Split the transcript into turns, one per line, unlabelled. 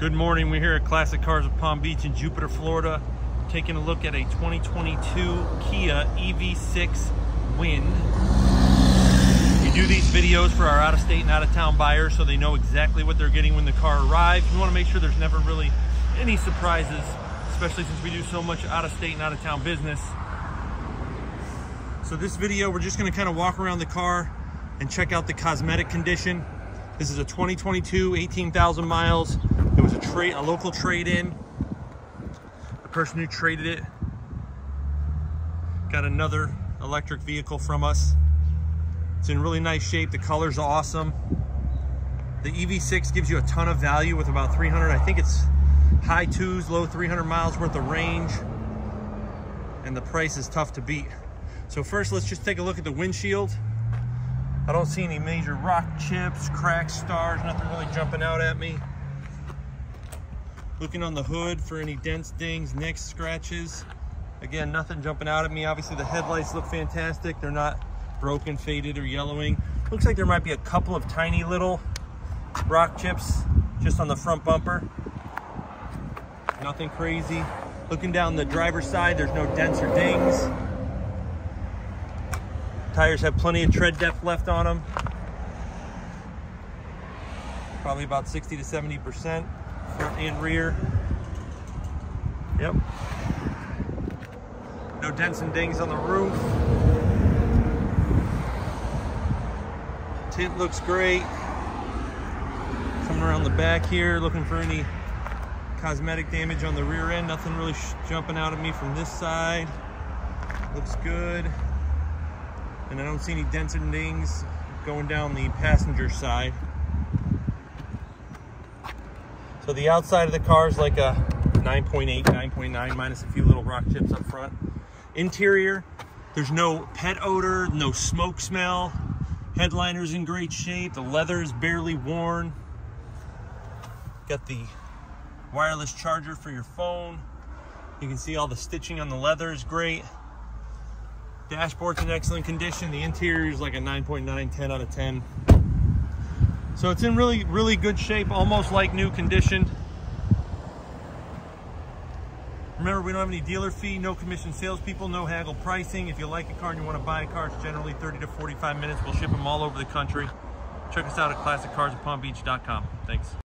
Good morning. We're here at Classic Cars of Palm Beach in Jupiter, Florida, taking a look at a 2022 Kia EV6 Wind. We do these videos for our out-of-state and out-of-town buyers so they know exactly what they're getting when the car arrives. We want to make sure there's never really any surprises, especially since we do so much out-of-state and out-of-town business. So this video, we're just going to kind of walk around the car and check out the cosmetic condition. This is a 2022, 18,000 miles. It was a trade, a local trade-in. The person who traded it got another electric vehicle from us. It's in really nice shape. The color's awesome. The EV6 gives you a ton of value with about 300. I think it's high twos, low 300 miles worth of range. And the price is tough to beat. So first, let's just take a look at the windshield. I don't see any major rock chips, cracked stars, nothing really jumping out at me. Looking on the hood for any dents, dings, nicks, scratches. Again, nothing jumping out at me. Obviously the headlights look fantastic. They're not broken, faded, or yellowing. Looks like there might be a couple of tiny little rock chips just on the front bumper. Nothing crazy. Looking down the driver's side, there's no dents or dings. Tires have plenty of tread depth left on them. Probably about 60 to 70% front and rear. Yep. No dents and dings on the roof. Tint looks great. Coming around the back here, looking for any cosmetic damage on the rear end. Nothing really jumping out at me from this side. Looks good. And I don't see any dents and dings going down the passenger side. So the outside of the car is like a 9.8, 9.9 minus a few little rock chips up front. Interior, there's no pet odor, no smoke smell. Headliner's in great shape. The leather is barely worn. Got the wireless charger for your phone. You can see all the stitching on the leather is great. Dashboard's in excellent condition. The interior is like a 9.9, 10 out of 10. So it's in really, really good shape, almost like new condition. Remember, we don't have any dealer fee, no commission salespeople, no haggle pricing. If you like a car and you want to buy a car, it's generally 30 to 45 minutes. We'll ship them all over the country. Check us out at classiccarsofpalmbeach.com. Thanks.